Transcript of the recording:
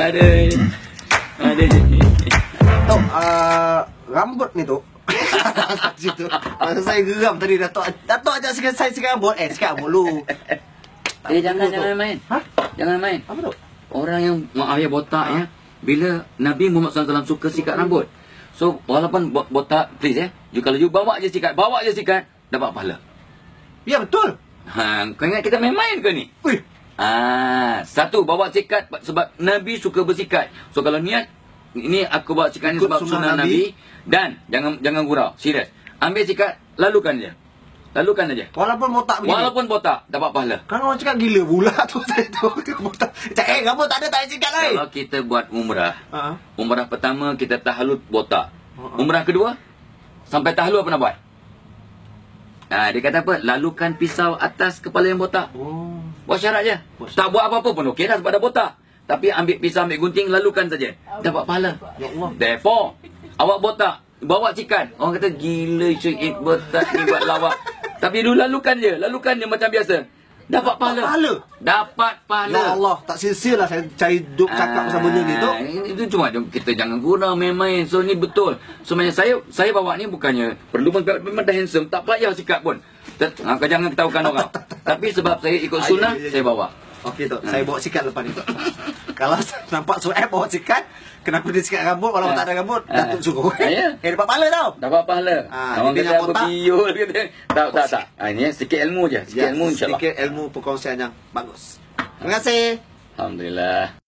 Aduh. Aduh. Tok, uh, rambut ni tu. Situ. Masa saya geram tadi Datuk. Datuk ajak sikit saya sikit rambut. Eh, sikit rambut. Eh jangan jangan Tok. main. Ha? Jangan main. Apa tu? Orang yang maaf ya botak ya. Bila Nabi Muhammad SAW suka sikat rambut. So walaupun bo- botak please ya. You kalau you bawa je sikat, bawa je sikat dapat pahala. Ya, betul. Ha, kau ingat kita main-main ke ni? Ui, Ah, satu bawa sikat sebab Nabi suka bersikat. So kalau niat ini aku bawa sikat ni Ikut sebab sunnah sunnah Nabi. Nabi. dan jangan jangan gurau, serius. Ambil sikat, lalukan je. Lalukan aja. walaupun botak begini. Walaupun botak dapat pahala. Kan orang cakap gila pula tu saya tu. Botak. Cakap, eh, rambut tak ada, tak ada sikat lain. Kalau kita buat umrah, Ha. umrah pertama kita tahalul botak. Ha. Umrah kedua sampai tahalul apa nak buat? Ah, dia kata apa? Lalukan pisau atas kepala yang botak. Oh. Buat syarat je. Buat Tak buat apa-apa pun okey dah sebab dah botak. Tapi ambil pisau, ambil gunting, lalukan saja. Dapat pahala. Ya Allah. Therefore, awak botak, bawa cikan. Orang kata gila Syed botak ni buat lawak. Tapi dulu lalukan je, lalukan je macam biasa. Dapat pahala. pahala? Dapat pahala. Ya Allah, tak sia-sia lah saya cari duk cakap pasal benda ni tu. Ah, Itu cuma kita jangan guna main-main. So ni betul. Sebenarnya saya saya bawa ni bukannya perlu memang memang dah handsome, tak payah sikat pun. Ha, kau jangan ketahukan orang. Tapi sebab saya ikut sunnah, Ah, ya, ya, ya. saya bawa. Okey tu, saya bawa sikat lepas ni tu. Kalau nampak Suhaib bawa sikat, kenapa dia sikat rambut walaupun tak ada rambut? Ah. Datuk suruh. Ah, ya. Eh, dapat pahala tau. Dapat pahala. Ah, orang dia kata apa biol kata. Tak tak tak. Ha, ini eh, sikit ilmu je. Sikit Ya, ilmu insya-Allah. Sedikit ilmu perkongsian yang bagus. Terima kasih. Alhamdulillah.